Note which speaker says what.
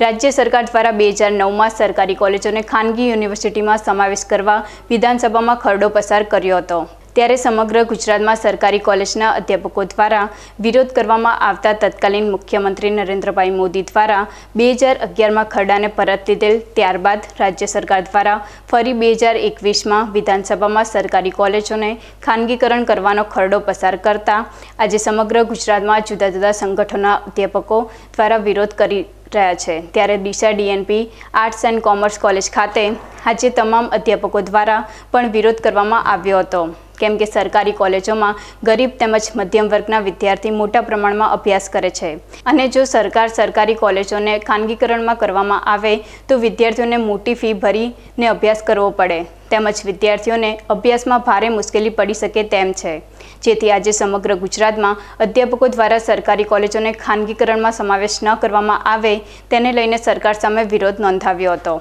Speaker 1: રાજ્ય સરકાર દ્વારા બે હજાર નવમાં સરકારી કોલેજોને ખાનગી યુનિવર્સિટીમાં સમાવેશ કરવા વિધાનસભામાં ખરડો પસાર કર્યો હતો. ત્યારે સમગ્ર ગુજરાતમાં સરકારી કોલેજના અધ્યાપકો દ્વારા વિરોધ કરવામાં આવતા તત્કાલીન મુખ્યમંત્રી નરેન્દ્રભાઈ મોદી દ્વારા બે હજાર અગિયારમાં ખરડાને પરત લીધેલ ત્યારબાદ રાજ્ય સરકાર દ્વારા ફરી બે હજાર એકવીસમાં વિધાનસભામાં સરકારી કોલેજોને ખાનગીકરણ કરવાનો ખરડો પસાર કરતા આજે સમગ્ર ગુજરાતમાં જુદા જુદા સંગઠનોના અધ્યાપકો દ્વારા વિરોધ કરી રહ્યા છે. ત્યારે Deesa DNP, arts and commerce college ખાતે આજે તમામ અધ્યાપકો દ્વારા પણ વિરોધ કરવામાં આવ્યો હતો. કેમ કે સરકારી કોલેજોમાં ગરીબ તેમજ મધ્યમ વર્ગના વિદ્યાર્થી મોટા પ્રમાણમાં અભ્યાસ કરે છે. અને જો સરકાર સરકારી કોલેજોને ખાનગીકરણમાં કરવામાં આવે, તો વિદ્યાર્થીઓને મોટી ફી ભરીને અભ્યાસ કરવો પડે. તેમજ વિદ્યાર્થીઓને અભ્યાસમાં ભારે મુશ્કેલી પડી શકે તેમ છે. જેથી આજે સમગ્ર ગુજરાતમાં અધ્યાપકો દ્વારા સરકારી કોલેજોને ખાનગીકરણમાં સમાવેશ ન કરવામાં આવે, તેને લઈને સરકાર સામે વિરોધ નોંધાવ્યો હતો.